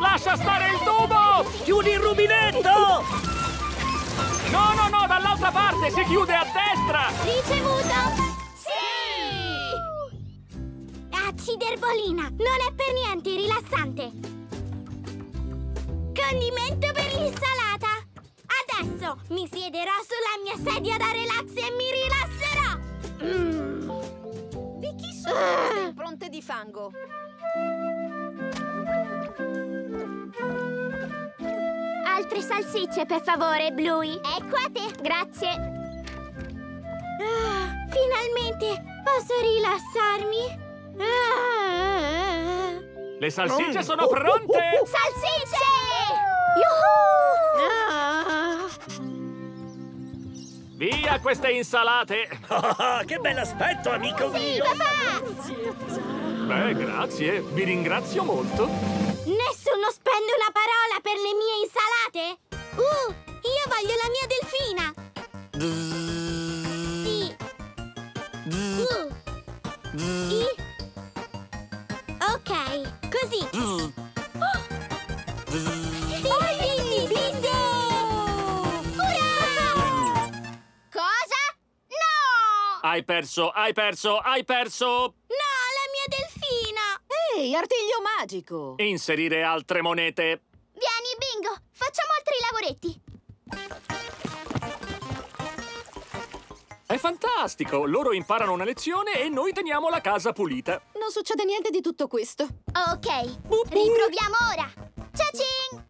Lascia stare il tubo! Chiudi il rubinetto! No, no, no, dall'altra parte! Si chiude a destra! Ricevuto! Acciderbolina! Non è per niente rilassante! Condimento per l'insalata! Adesso mi siederò sulla mia sedia da relax e mi rilasserò! Mm. Di chi sono queste impronte di fango? Altre salsicce, per favore, Bluey. Ecco a te. Grazie. Ah, finalmente posso rilassarmi. Ah. Le salsicce sono pronte! Salsicce! Yuhu! Via queste insalate! Ah, che bell'aspetto, amico Sì, mio! papà! Beh, grazie, vi ringrazio molto. Nessuno spende una parola per le mie insalate? Uh, io voglio la mia delfina! Sì. Uh. I. Ok, così. Oh! Sì, sì, sì, sì, sì! Ura! Cosa? No! Hai perso, hai perso, hai perso! No, la mia delfina! Ehi, artiglio magico! Inserire altre monete. Lavoretti! È fantastico! Loro imparano una lezione e noi teniamo la casa pulita. Non succede niente di tutto questo. Ok, riproviamo ora! Ciao-cing!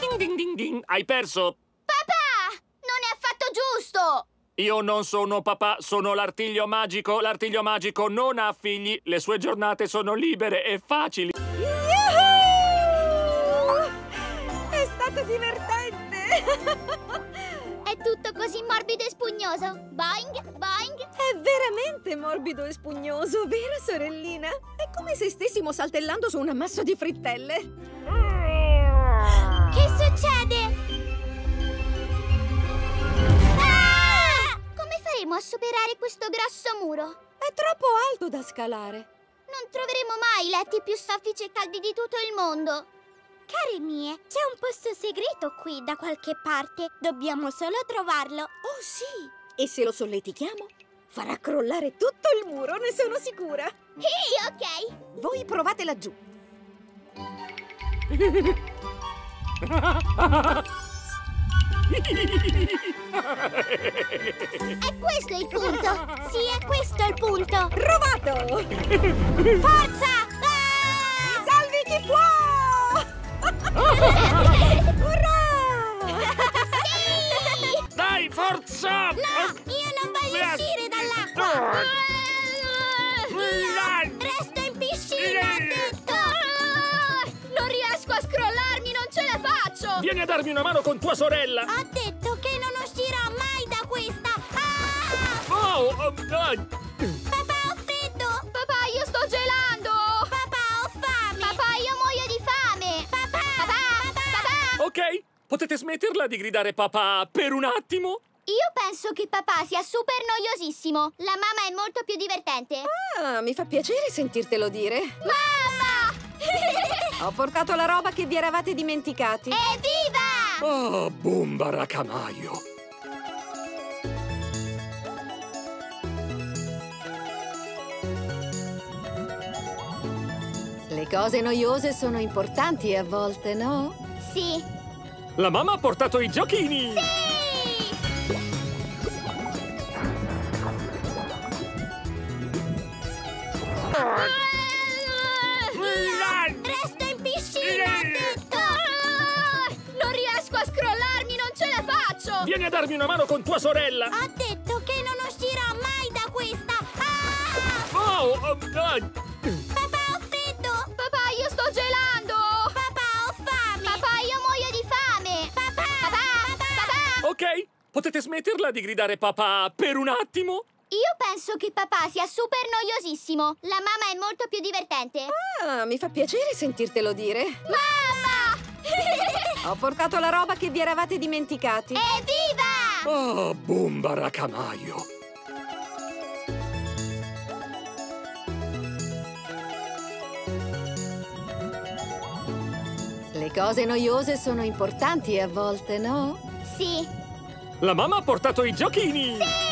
Ding ding ding ding. Hai perso! Io non sono papà, sono l'artiglio magico. L'artiglio magico non ha figli. Le sue giornate sono libere e facili. È stato divertente! È tutto così morbido e spugnoso. Boing, boing. È veramente morbido e spugnoso, vero sorellina? È come se stessimo saltellando su un ammasso di frittelle. Che succede? Superare questo grosso muro? È troppo alto da scalare. Non troveremo mai i letti più soffici e caldi di tutto il mondo. Care mie, c'è un posto segreto qui da qualche parte. Dobbiamo solo trovarlo. Oh sì! E se lo solletichiamo, farà crollare tutto il muro, ne sono sicura. Sì, ok. Voi provate laggiù. È questo il punto. Sì, è questo il punto. Provato! Forza! Ah! Salvi chi può! Urrà! Sì! Dai, forza! No, io non voglio uscire dall'acqua. Vieni a darmi una mano con tua sorella! Ho detto che non uscirò mai da questa. Ah! Oh, oh, dai. Papà, ho freddo. Papà, io sto gelando! Papà, ho fame. Papà, io muoio di fame! Papà, Papà! Papà! Ok, potete smetterla di gridare papà per un attimo? Io penso che papà sia super noiosissimo. La mamma è molto più divertente. Ah, mi fa piacere sentirtelo dire. Mamma! Ho portato la roba che vi eravate dimenticati. Evviva! Oh, boom baracamaio! Le cose noiose sono importanti a volte, no? Sì. La mamma ha portato i giochini! Resto Vieni a darmi una mano con tua sorella! Ho detto che non uscirò mai da questa. Ah! Oh, oh, dai. Papà, ho freddo. Papà, io sto gelando! Papà, ho fame. Papà, io muoio di fame! Papà, Papà! Papà! Ok, potete smetterla di gridare papà per un attimo? Io penso che papà sia super noiosissimo. La mamma è molto più divertente. Ah, mi fa piacere sentirtelo dire. Mamma! Ho portato la roba che vi eravate dimenticati. Evviva! Ah, oh, Bumba Racamaio! Le cose noiose sono importanti a volte, no? Sì! La mamma ha portato i giochini! Sì!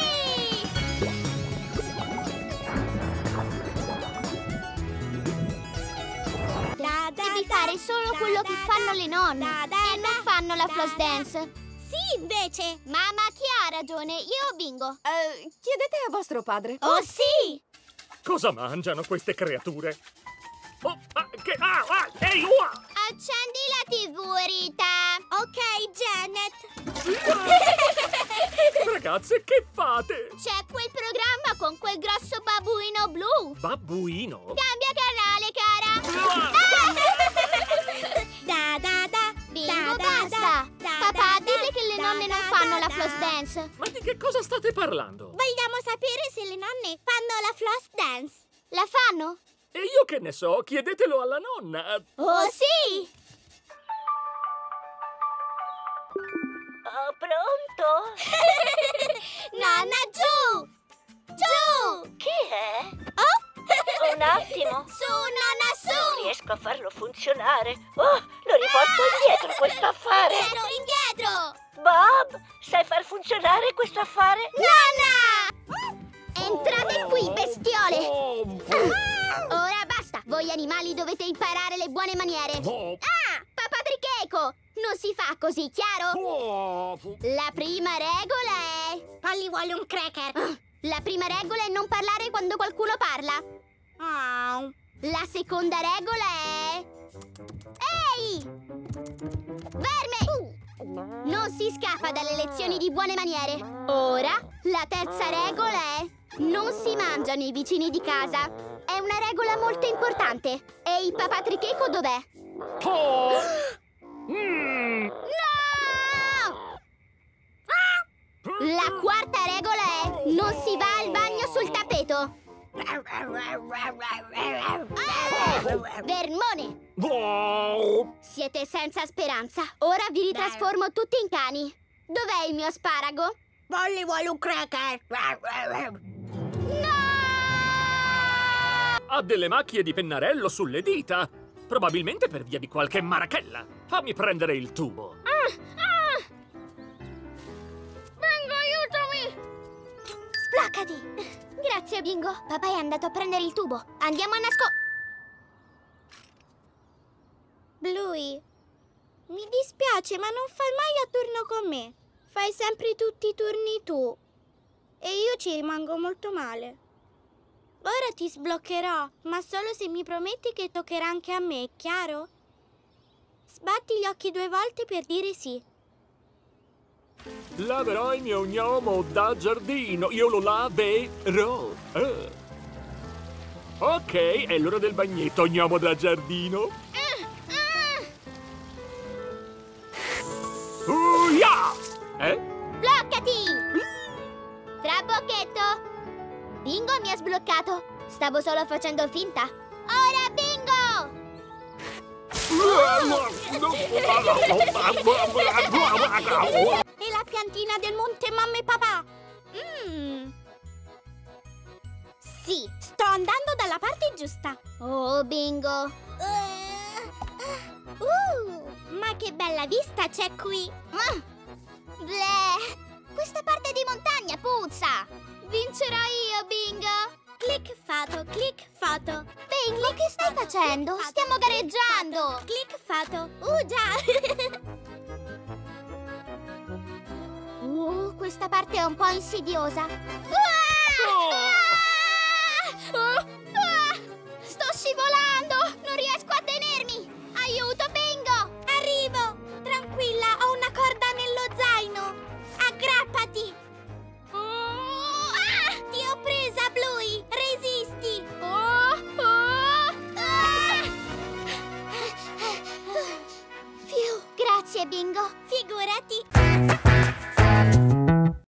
solo quello che fanno le nonne e non fanno la floss dance. Invece. Mamma, chi ha ragione? Io o Bingo? Eh, chiedete a vostro padre. Oh, sì! Cosa mangiano queste creature? Oh, ah, che... Ah, ah, ehi, ua! Accendi la TV, Rita. Ok, Janet. Ragazze, che fate? C'è quel programma con quel grosso babuino blu. Babbuino? Cambia canale, cara. da nonne non fanno la floss dance. Ma di che cosa state parlando? Vogliamo sapere se le nonne fanno la floss dance. La fanno? E io che ne so, chiedetelo alla nonna. Oh, sì! Oh, pronto? Nonna, giù! Giù! Chi è? Oh! Un attimo. Su, nonna, Non su! riesco a farlo funzionare. Oh, lo riporto indietro questo affare. Indietro, indietro! Bob, sai far funzionare questo affare? Nonna! Entrate qui, bestiole! Oh, Ora basta! Voi animali dovete imparare le buone maniere! oh, Ah! Papà Tricheco! Non si fa così, chiaro? oh. La prima regola è... Polly vuole un cracker! La prima regola è non parlare quando qualcuno parla! La seconda regola è... Ehi! Verme! Non si scappa dalle lezioni di buone maniere! Ora, la terza regola è... Non si mangiano i vicini di casa! È una regola molto importante! E il papà Tricheco dov'è? Oh. Mm. No! La quarta regola è non si va al bagno sul tappeto. Ah! Vermone! Siete senza speranza. Ora vi ritrasformo tutti in cani. Dov'è il mio asparago? Polly vuole un cracker. No! Ha delle macchie di pennarello sulle dita. Probabilmente per via di qualche marachella. Fammi prendere il tubo. Bingo, aiutami! Sbloccati! Grazie, Bingo. Papà è andato a prendere il tubo. Andiamo a nasco... Bluey, mi dispiace, ma non fai mai a turno con me. Fai sempre tutti i turni tu. E io ci rimango molto male. Ora ti sbloccherò, ma solo se mi prometti che toccherà anche a me, chiaro? Sbatti gli occhi due volte per dire sì. Laverò il mio gnomo da giardino. Io lo laverò. Eh. Ok, è l'ora del bagnetto, gnomo da giardino. Uia! Eh? Bloccati! Trabocchetto! Bingo mi ha sbloccato. Stavo solo facendo finta. Ora Bingo! La piantina del monte mamma e papà? Mmm. Sì, sto andando dalla parte giusta. Oh, Bingo. Uh, ma che bella vista c'è qui. Mm. Bleh, questa parte di montagna puzza. Vincerò io, Bingo. Click fatto, click fatto. Bingo, che stai facendo? Stiamo gareggiando. Click fatto. Uh, già. questa parte è un po' insidiosa. Ah! Ah! Oh! Ah! Sto scivolando!